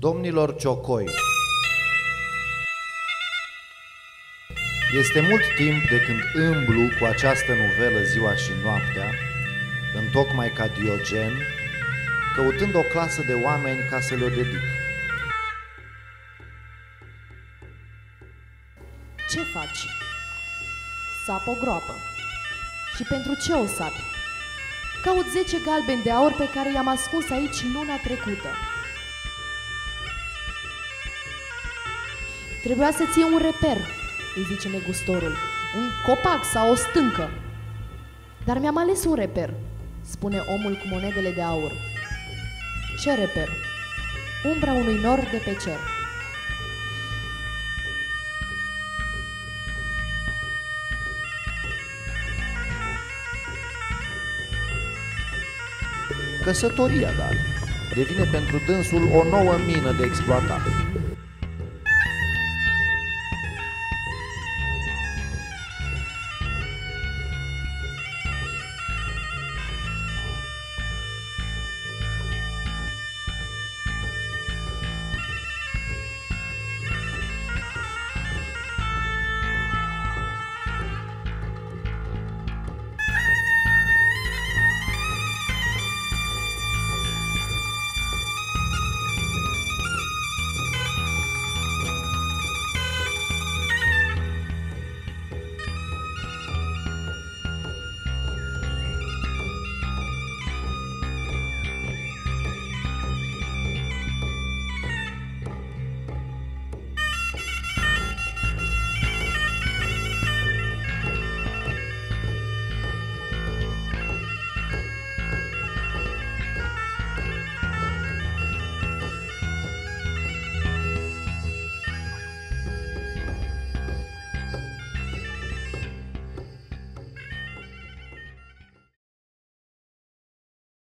Domnilor Ciocoi, este mult timp de când îmblu cu această novelă ziua și noaptea, întocmai ca Diogen, căutând o clasă de oameni ca să le-o dedic. Ce faci? Sap o groapă. Și pentru ce o sapi? Caut 10 galbeni de aur pe care i-am ascuns aici luna trecută. Trebuia să ție un reper, îi zice negustorul, un copac sau o stâncă. Dar mi-am ales un reper, spune omul cu monedele de aur. Ce reper? Umbra unui nor de pe cer. Căsătoria, dar, devine pentru dânsul o nouă mină de exploatat.